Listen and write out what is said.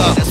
up.